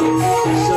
Música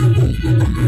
Thank you.